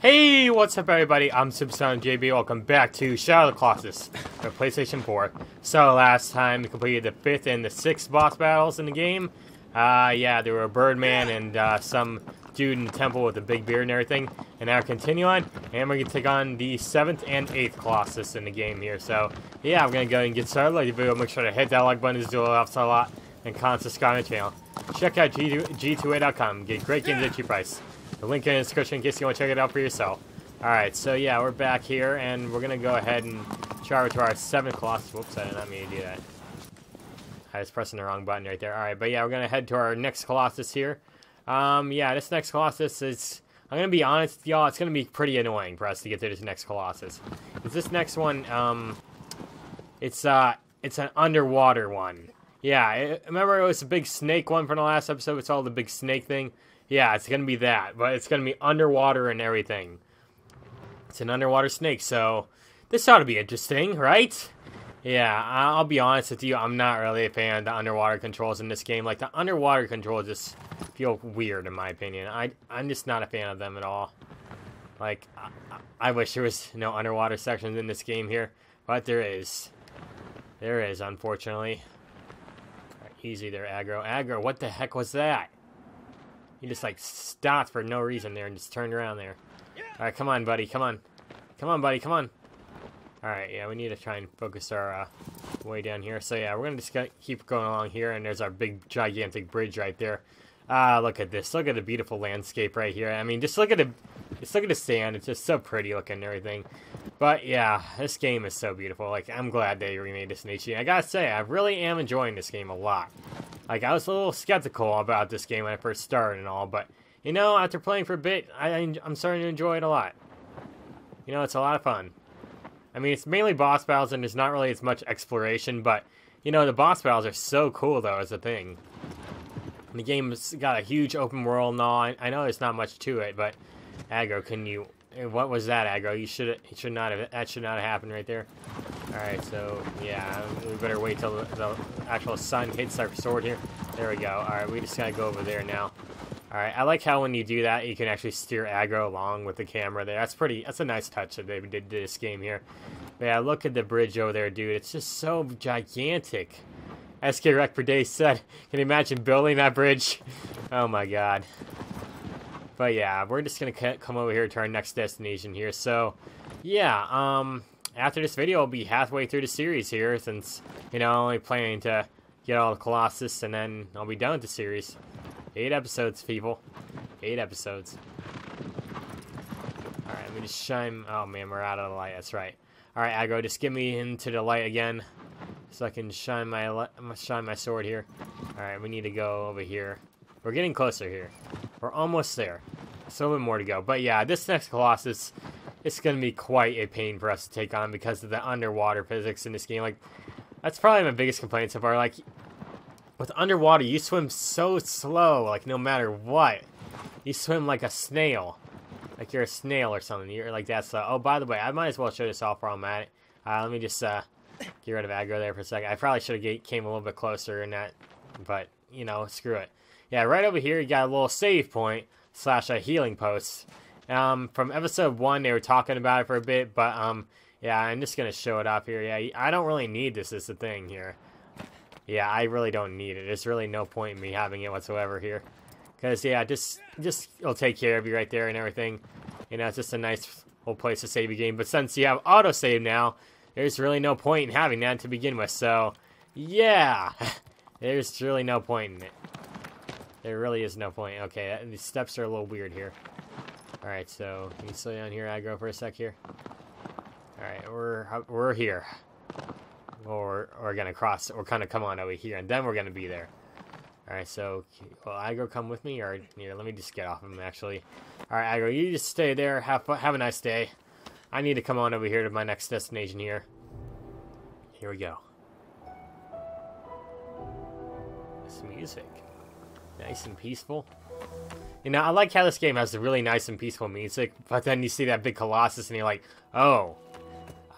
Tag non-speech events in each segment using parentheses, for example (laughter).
Hey, what's up everybody? I'm Supersonic JB. Welcome back to Shadow of the Colossus for PlayStation 4. So last time we completed the fifth and the sixth boss battles in the game. Uh, yeah, there were Birdman and uh, some dude in the temple with a big beard and everything. And now we're continuing, and we're gonna take on the seventh and eighth Colossus in the game here. So yeah, I'm gonna go and get started. Like the video, make sure to hit that like button, do it off a lot, and comment, subscribe to the channel. Check out G2A.com. Get great games at cheap price. The link in the description in case you want to check it out for yourself. Alright, so yeah, we're back here, and we're going to go ahead and travel to our 7th Colossus. Whoops, I did not mean to do that. I was pressing the wrong button right there. Alright, but yeah, we're going to head to our next Colossus here. Um, yeah, this next Colossus is... I'm going to be honest, y'all, it's going to be pretty annoying for us to get to this next Colossus. Is this next one, um... It's, uh... It's an underwater one. Yeah, it, remember it was a big snake one from the last episode? It's all the big snake thing. Yeah, it's gonna be that, but it's gonna be underwater and everything. It's an underwater snake, so this ought to be interesting, right? Yeah, I'll be honest with you, I'm not really a fan of the underwater controls in this game. Like, the underwater controls just feel weird, in my opinion. I, I'm just not a fan of them at all. Like, I, I wish there was no underwater sections in this game here, but there is. There is, unfortunately. Right, easy there, Agro. Agro, what the heck was that? He just like stopped for no reason there and just turned around there. Alright, come on, buddy. Come on. Come on, buddy. Come on. Alright, yeah, we need to try and focus our uh, way down here. So yeah, we're going to just keep going along here. And there's our big, gigantic bridge right there. Ah, look at this. Look at the beautiful landscape right here. I mean, just look at the, just look at the sand. It's just so pretty looking and everything. But yeah, this game is so beautiful. Like, I'm glad they remade this in HD. I gotta say, I really am enjoying this game a lot. Like, I was a little skeptical about this game when I first started and all, but, you know, after playing for a bit, I, I'm starting to enjoy it a lot. You know, it's a lot of fun. I mean, it's mainly boss battles, and there's not really as much exploration, but, you know, the boss battles are so cool, though, as a thing. The game's got a huge open world and all. I, I know there's not much to it, but, Agro, can you... Eh, what was that, Agro? You should should not have... That should not have happened right there. Alright, so, yeah, we better wait till the, actual sun hits our sword here. There we go. Alright, we just gotta go over there now. Alright, I like how when you do that, you can actually steer Agro along with the camera there. That's pretty, that's a nice touch that they did this game here. But yeah, look at the bridge over there, dude. It's just so gigantic. SK Rec per day said, can you imagine building that bridge? (laughs) Oh my god. But yeah, we're just gonna come over here to our next destination here. So, yeah, um, after this video, I'll be halfway through the series here, since, you know, I'm only planning to get all the Colossus, and then I'll be done with the series. Eight episodes, people. Eight episodes. Alright, let me just shine... Oh, man, we're out of the light. That's right. Alright, Agro, just get me into the light again, so I can shine my shine my sword here. Alright, we need to go over here. We're getting closer here. We're almost there. Still a bit more to go. But yeah, this next Colossus it's going to be quite a pain for us to take on because of the underwater physics in this game. Like, that's probably my biggest complaint so far. Like, with underwater, you swim so slow, like, no matter what. You swim like a snail. Like you're a snail or something. You're like that slow. Oh, by the way, I might as well show this off while I'm at it. Uh, let me just uh, get rid of Agro there for a second. I probably should have came a little bit closer in that, but, you know, screw it. Yeah, right over here, you got a little save point slash a healing post. Um, from episode one, they were talking about it for a bit, but um, yeah, I'm just gonna show it off here. Yeah, I don't really need this as a thing here. Yeah, I really don't need it. There's really no point in me having it whatsoever here. Because, yeah, just, just, it'll take care of you right there and everything. You know, it's just a nice whole place to save your game. But since you have autosave now, there's really no point in having that to begin with. So, yeah, (laughs) there's really no point in it. There really is no point. Okay, uh, these steps are a little weird here. Alright, so can you slow down here, Agro, for a sec here? Alright, we're we're here. Or we're gonna cross we're kinda come on over here and then we're gonna be there. Alright, so will Agro come with me or here, let me just get off of him actually. Alright, Agro, you just stay there, have have a nice day. I need to come on over here to my next destination here. Here we go. This music. Nice and peaceful. You know, I like how this game has the really nice and peaceful music, but then you see that big Colossus and you're like, oh,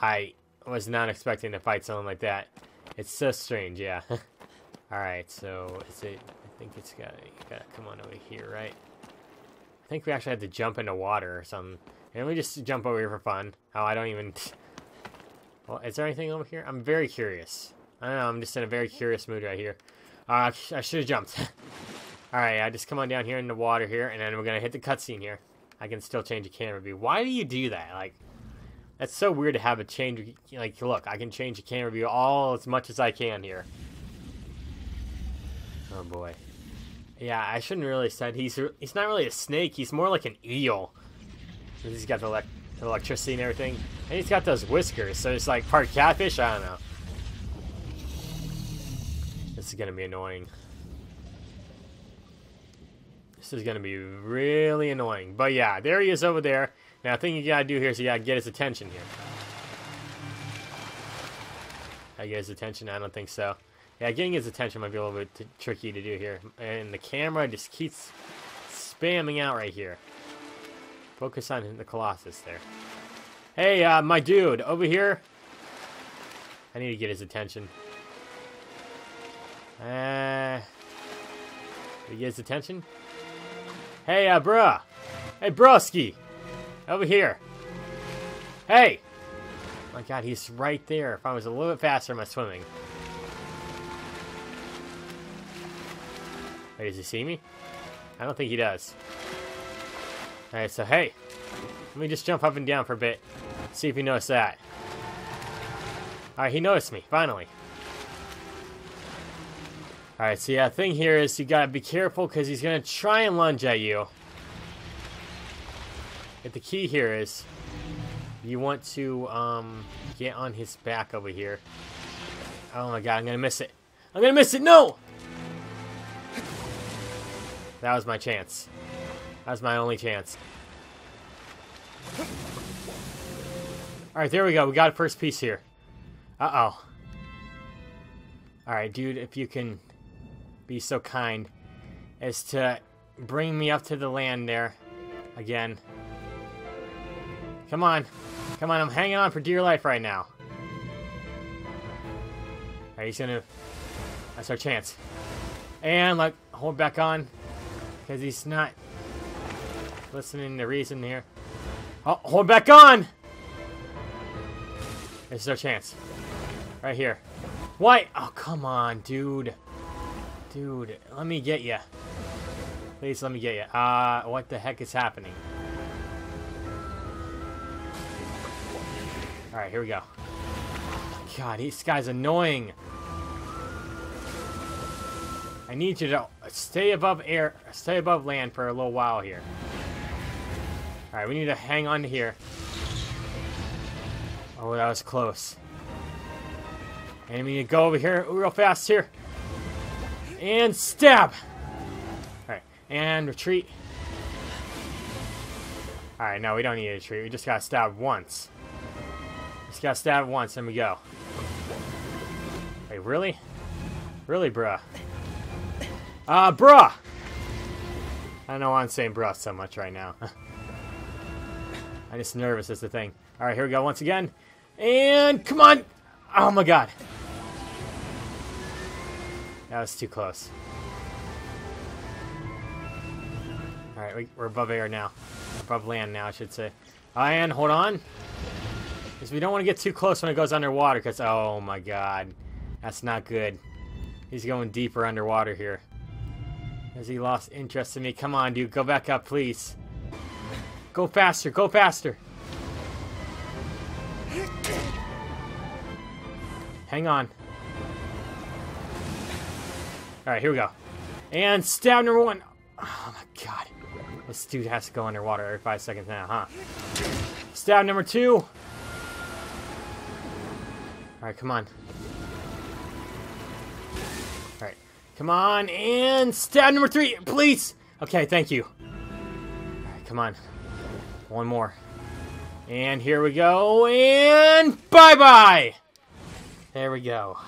I was not expecting to fight something like that. It's so strange, yeah. (laughs) Alright, so is it, I think it's got, you gotta come on over here, right? I think we actually had to jump into water or something. And we just jump over here for fun. Oh, I don't even... (laughs) Well, is there anything over here? I'm very curious. I don't know, I'm just in a very curious mood right here. Uh, I should have jumped. (laughs) Alright, I just come on down here in the water here, and then we're gonna hit the cutscene here. I can still change the camera view. Why do you do that? Like, that's so weird to have a change. Like, look, I can change the camera view all as much as I can here. Oh boy. Yeah, I shouldn't really said he's he's not really a snake. He's more like an eel. He's got the, the electricity and everything, and he's got those whiskers. So it's like part catfish. I don't know. This is gonna be annoying. This is gonna be really annoying. But yeah, there he is over there. Now, the thing you gotta do here is you gotta get his attention here. I get his attention? I don't think so. Yeah, getting his attention might be a little bit tricky to do here. And the camera just keeps spamming out right here. Focus on the Colossus there. Hey, uh, my dude, over here. I need to get his attention. Uh, did get his attention? Hey, uh, bruh. Hey, broski. Over here. Hey! Oh my god, he's right there. If I was a little bit faster in my swimming. Wait, does he see me? I don't think he does. Alright, so hey. Let me just jump up and down for a bit. See if he noticed that. Alright, he noticed me, finally. Alright, so yeah, thing here is you gotta be careful because he's gonna try and lunge at you. But the key here is you want to um, get on his back over here. Oh my god, I'm gonna miss it. I'm gonna miss it, no! That was my chance. That was my only chance. Alright, there we go. We got a first piece here. Uh-oh. Alright, dude, if you can be so kind as to bring me up to the land there again. Come on. Come on, I'm hanging on for dear life right now. Alright, he's gonna... That's our chance. And, like, hold back on. Because he's not listening to reason here. Oh, hold back on! This is our chance. Right here. Why? Oh, come on, dude. Dude, let me get you. Please let me get you. Uh, what the heck is happening? Alright, here we go. God, this guy's annoying. I need you to stay above air, stay above land for a little while here. Alright, we need to hang on here. Oh, that was close. And we need to go over here real fast here. And stab! Alright, and retreat. Alright, no, we don't need to retreat. We just gotta stab once. Just gotta stab once, and we go. Wait, really? Really, bruh? Uh, bruh! I don't know why I'm saying bruh so much right now. (laughs) I'm just nervous, is the thing. Alright, here we go once again. And, come on! Oh my god. That was too close. Alright, we, are above air now. Above land now, I should say. Oh, and, hold on. Because we don't want to get too close when it goes underwater, because, oh my god. That's not good. He's going deeper underwater here. Has he lost interest in me? Come on, dude. Go back up, please. Go faster. Go faster. Hang on. Alright, here we go. And stab number one. Oh my god. This dude has to go underwater every five seconds now, huh? Stab number two. Alright, come on. All right, come on, and stab number three, please! Okay, thank you. Alright, come on. One more. And here we go, and bye-bye! There we go.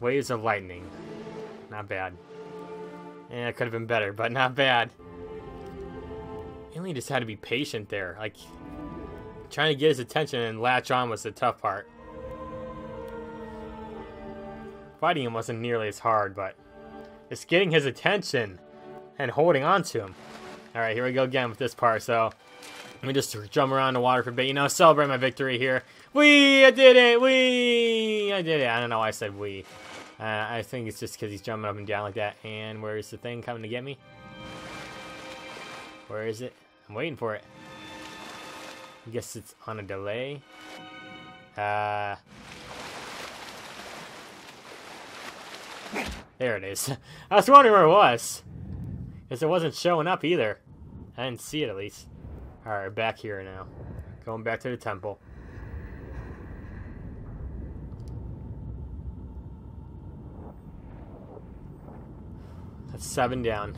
Waves of lightning. Not bad. Yeah, it could have been better, but not bad. Alien just had to be patient there. Like, trying to get his attention and latch on was the tough part. Fighting him wasn't nearly as hard, but it's getting his attention. and holding on to him. Alright, here we go again with this part, so... Let me just jump around the water for a bit. You know, celebrate my victory here. We, I did it! We, I did it. I don't know why I said we. Uh, I think it's just because he's jumping up and down like that. And where's the thing coming to get me? Where is it? I'm waiting for it. I guess it's on a delay. Uh, there it is. (laughs) I was wondering where it was. Because it wasn't showing up either. I didn't see it at least. Alright, back here now. Going back to the temple. That's seven down.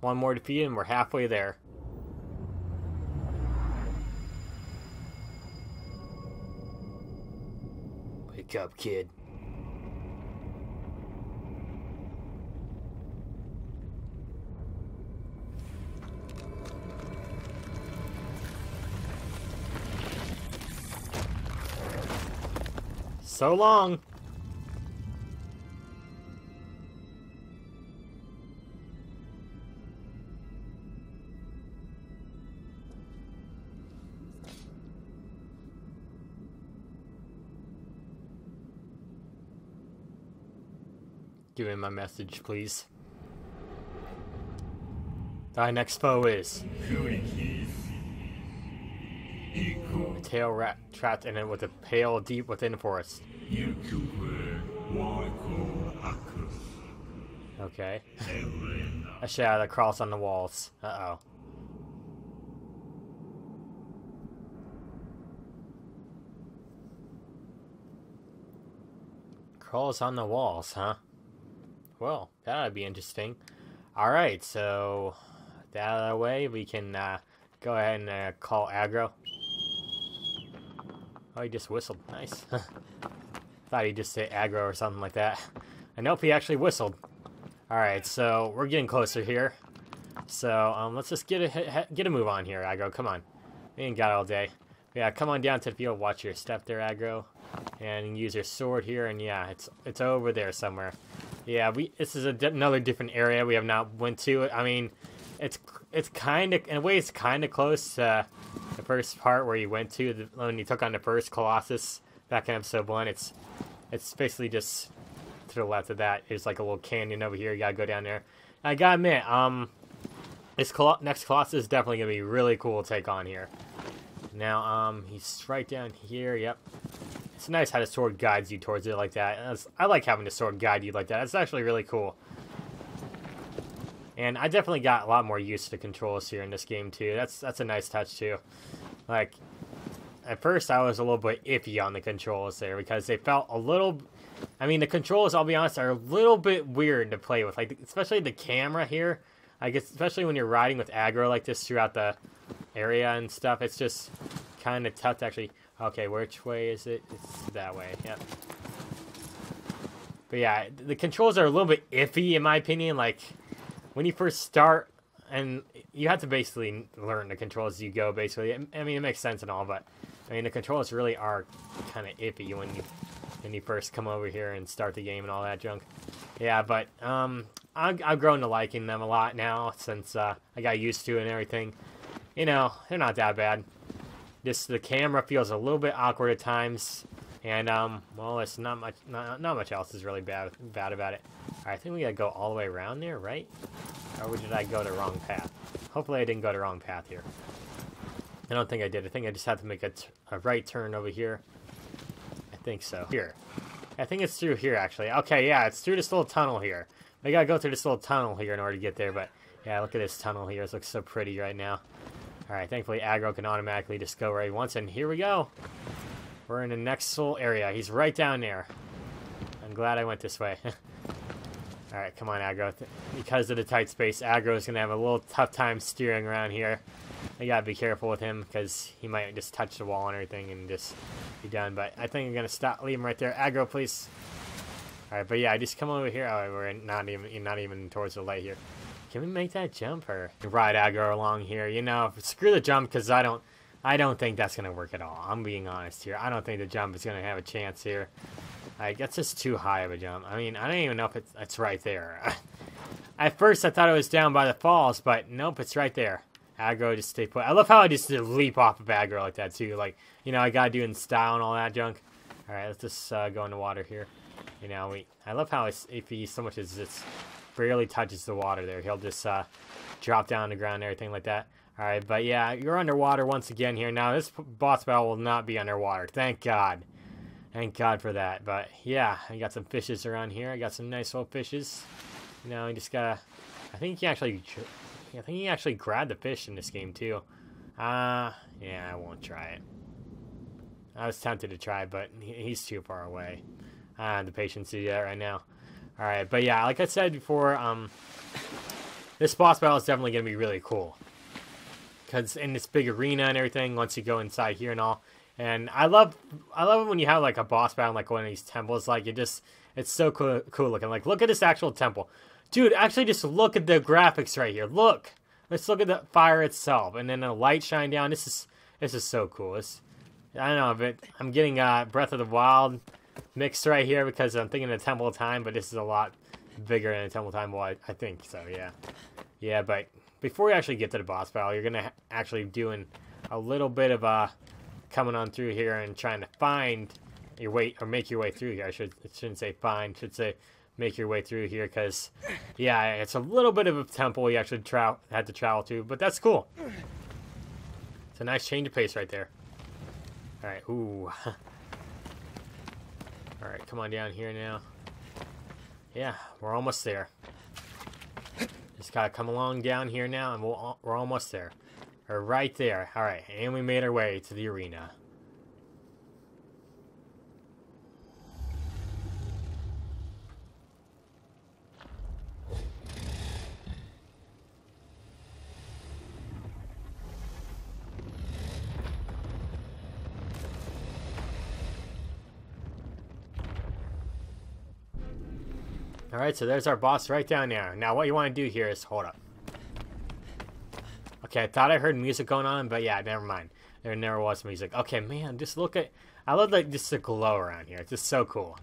One more defeat and we're halfway there. Wake up, kid. So long. Give me my message, please. Thy next foe is tail rat trapped in it with a pale deep within the forest. Okay. a shadow that crawls on the walls. Uh oh. Crawls on the walls, huh? Well, that would be interesting. Alright, so that out of the way, we can uh, go ahead and uh, call Agro. Oh, he just whistled. Nice. (laughs) Thought he'd just say Agro or something like that. And nope, he actually whistled. Alright, so we're getting closer here. So um, let's just get a get a move on here, Agro. Come on. We ain't got all day. Yeah, come on down to the field. Watch your step there, Agro. And use your sword here. And yeah, it's it's over there somewhere. Yeah, we this is a, another different area we have not went to. I mean, it's it's kind of in a way it's kind of close to the first part where you went to the, when you took on the first Colossus back in episode one. It's it's basically just to the left of that. There's like a little canyon over here. You gotta go down there. I gotta admit, um, this Col next Colossus is definitely gonna be really cool to take on here. Now, um, he's right down here. Yep, it's nice how the sword guides you towards it like that. I like having the sword guide you like that. It's actually really cool. And I definitely got a lot more used to the controls here in this game too. That's that's a nice touch too. Like at first I was a little bit iffy on the controls there because they felt a little I mean the controls I'll be honest are a little bit weird to play with. Like especially the camera here. I guess especially when you're riding with Agro like this throughout the area and stuff, it's just kind of tough to actually Okay, which way is it? It's that way, yep. But yeah, the controls are a little bit iffy in my opinion. Like, when you first start, and you have to basically learn the controls as you go, basically. I mean, it makes sense and all, but, I mean, the controls really are kind of iffy when you when you first come over here and start the game and all that junk. Yeah, but, um, I've, I've grown to liking them a lot now since, uh, I got used to it and everything. You know, they're not that bad. Just the camera feels a little bit awkward at times, and um, well, it's not much. Not, not much else is really bad bad about it. I think we gotta go all the way around there, right? Or did I go the wrong path? Hopefully, I didn't go the wrong path here. I don't think I did. I think I just had to make a, a right turn over here. I think so. Here. I think it's through here, actually. Okay, yeah, it's through this little tunnel here. We gotta go through this little tunnel here in order to get there, but yeah, look at this tunnel here. It looks so pretty right now. Alright, thankfully Agro can automatically just go where he wants, and here we go. We're in the next soul area. He's right down there. I'm glad I went this way. (laughs) Alright, come on, Agro. Because of the tight space, Agro is going to have a little tough time steering around here. I gotta be careful with him, because he might just touch the wall and everything and just be done. But I think I'm going to stop, leave him right there. Agro, please. Alright, but yeah, I just come over here. Oh, we're not even, not even towards the light here. Can we make that jump or ride Agro along here? You know, screw the jump because I don't, I don't think that's gonna work at all. I'm being honest here. I don't think the jump is gonna have a chance here. Like that's just too high of a jump. I mean, I don't even know if it's, it's right there. (laughs) At first, I thought it was down by the falls, but nope, it's right there. Agro just stay put. I love how I just leap off of Agro like that too. Like you know, I gotta do in style and all that junk. All right, let's just uh, go in the water here. You know, we. I love how if he so much as just barely touches the water there, he'll just uh, drop down the ground and everything like that. All right, but yeah, you're underwater once again here. Now this boss battle will not be underwater. Thank God. Thank God for that. But yeah, I got some fishes around here. I got some nice little fishes. You know, you just gotta. I think you actually. I think you actually grab the fish in this game too. Uh, yeah, I won't try it. I was tempted to try, but he's too far away. I have the patience to do that right now. All right, but yeah, like I said before, um, this boss battle is definitely gonna be really cool because in this big arena and everything. Once you go inside here and all, and I love, I love it when you have like a boss battle like one of these temples. Like it just, it's so cool, cool looking. Like look at this actual temple, dude. Actually, just look at the graphics right here. Look, let's look at the fire itself, and then the light shine down. This is, this is so cool. It's, I don't know, but I'm getting uh, Breath of the Wild mixed right here because I'm thinking of Temple Time, but this is a lot bigger than Temple Time. Well, I, I think so. Yeah, yeah. But before you actually get to the boss battle, you're gonna actually be doing a little bit of uh coming on through here and trying to find your way or make your way through here. I should I shouldn't say find, should say make your way through here because yeah, it's a little bit of a temple you actually tra- had to travel to, but that's cool. It's a nice change of pace right there. All right, ooh. (laughs) All right, come on down here now. Yeah, we're almost there. Just gotta come along down here now, and we'll, we're almost there. We're right there. All right, and we made our way to the arena. Alright, so there's our boss right down there. Now what you want to do here is, hold up. Okay, I thought I heard music going on, but yeah, never mind. There never was music. Okay, man, just look at, I love like just the glow around here. It's just so cool.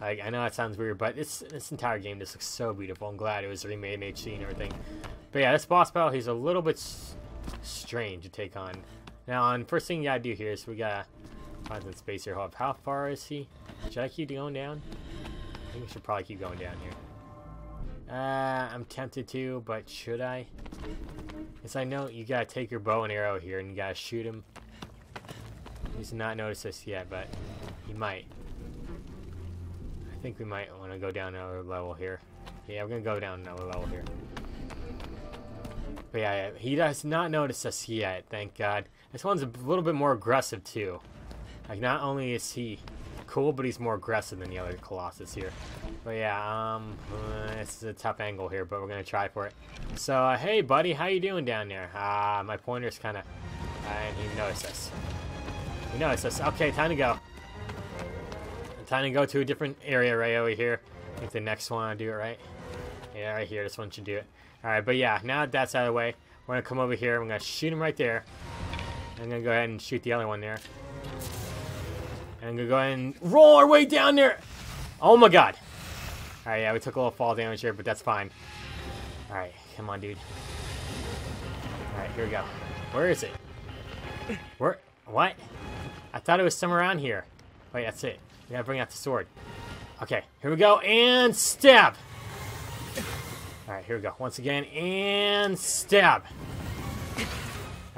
Like, I know that sounds weird, but this this entire game just looks so beautiful. I'm glad it was remade in HD and everything. But yeah, this boss battle, he's a little bit strange to take on. Now, on first thing you gotta do here is we gotta find some space here. How far is he? Should I keep going down? Think we should probably keep going down here. Uh, I'm tempted to, but should I? Because I know you gotta take your bow and arrow here and you gotta shoot him. He's not noticed this yet, but he might. I think we might want to go down another level here. Yeah, we're gonna go down another level here. But yeah, he does not notice us yet, thank God. This one's a little bit more aggressive too. Like, not only is he cool, but he's more aggressive than the other Colossus here. But yeah, um, uh, this is a tough angle here, but we're gonna try for it. So, uh, hey buddy, how you doing down there? Ah, uh, my pointer's kind of, and he noticed us. He noticed us. Okay, time to go. Time to go to a different area right over here. I think the next one I do it right. Yeah, right here. This one should do it. All right, but yeah, now that that's out of the way, we're gonna come over here. I'm gonna shoot him right there. I'm gonna go ahead and shoot the other one there. And go ahead and roll our way down there. Oh my god. Alright, yeah, we took a little fall damage here, but that's fine. Alright, come on, dude. Alright, here we go. Where is it? Where? What? I thought it was somewhere around here. Wait, that's it. We gotta bring out the sword. Okay, here we go, and stab! Alright, here we go. Once again, and stab!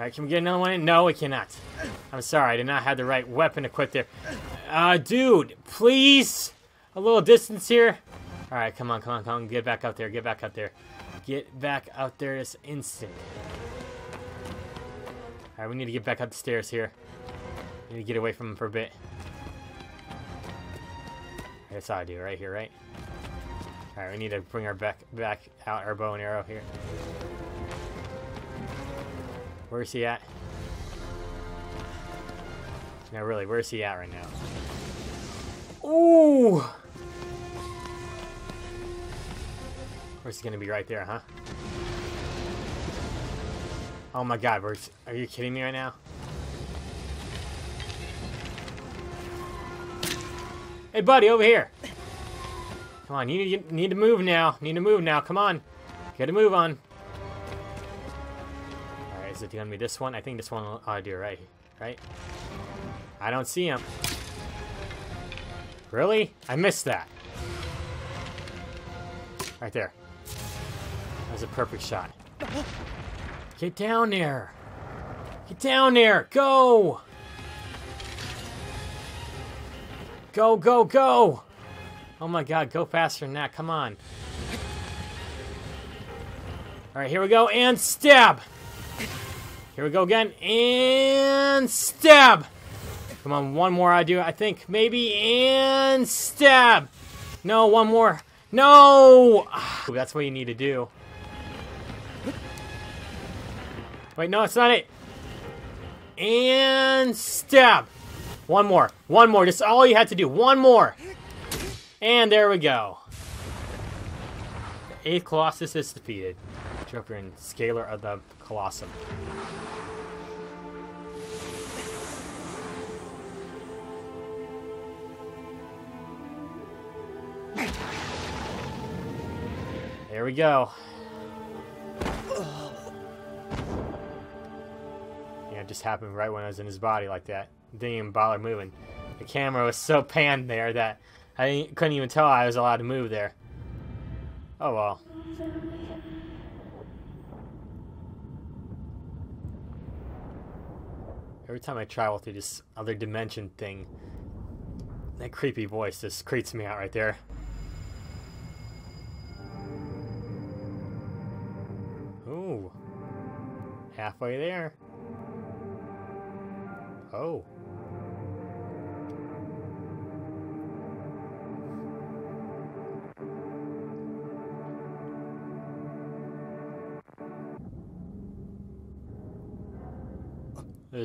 Alright, can we get another one? No, we cannot. I'm sorry, I did not have the right weapon equipped there. Uh, dude, please! A little distance here. Alright, come on, come on, come on. Get back out there, get back out there. Get back out there this instant. Alright, we need to get back up the stairs here. We need to get away from him for a bit. That's how I do, right here, right? Alright, we need to bring our back back out our bow and arrow here. Where's he at? No, really, where's he at right now? Ooh! Where's he gonna be right there, huh? Oh my god, where's, are you kidding me right now? Hey buddy, over here! Come on, you need, you need to move now. Need to move now, come on. Get a move on. Is it gonna be this one? I think this one ought to do right. Right? I don't see him. Really? I missed that. Right there. That was a perfect shot. Get down there. Get down there. Go. Go, go, go. Oh my god, go faster than that. Come on. Alright, here we go. And stab. Here we go again. And stab. Come on, one more I do, I think. Maybe. And stab. No, one more. No! Ah, that's what you need to do. Wait, no, it's not it. And stab. One more. One more. Just all you had to do. One more. And there we go. The eighth Colossus is defeated. Joker and Scalar of the Colossum. There we go. Yeah, it just happened right when I was in his body like that. Didn't even bother moving. The camera was so panned there that I couldn't even tell I was allowed to move there. Oh well. Every time I travel through this other dimension thing, that creepy voice just creeps me out right there. Ooh. Halfway there. Oh.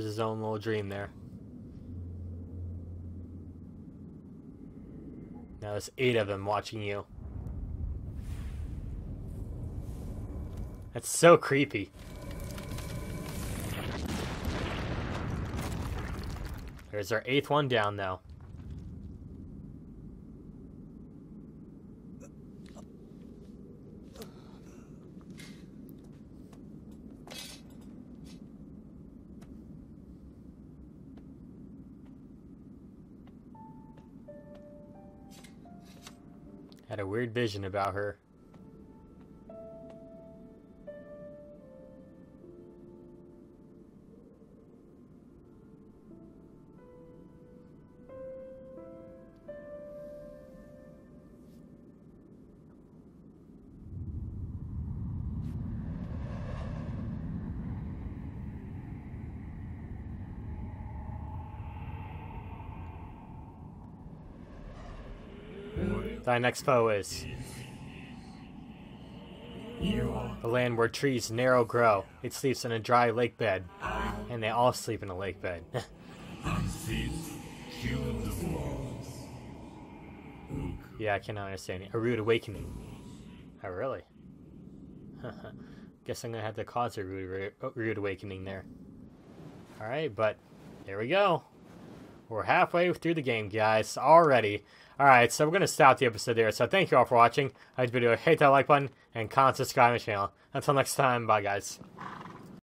His own little dream there. Now there's eight of them watching you. That's so creepy. There's our eighth one down, though. A weird vision about her. Thy next foe is the land where trees narrow grow. It sleeps in a dry lake bed, and they all sleep in a lake bed. (laughs) yeah, I cannot understand it. A rude awakening. Oh, really? (laughs) Guess I'm gonna have to cause a rude, oh, rude awakening there. Alright, but there we go. We're halfway through the game, guys, already. Alright, so we're going to stop the episode there. So thank you all for watching. I like the video, hit that like button, and comment, subscribe to the channel. Until next time, bye guys.